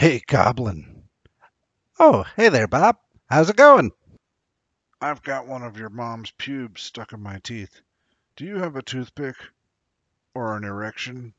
Hey, Goblin. Oh, hey there, Bob. How's it going? I've got one of your mom's pubes stuck in my teeth. Do you have a toothpick? Or an erection?